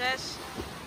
Test.